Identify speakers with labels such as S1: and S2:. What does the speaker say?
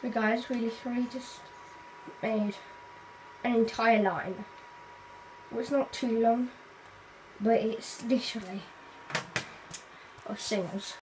S1: But guys, we literally just made an entire line. Well, it's not too long, but it's literally of singers.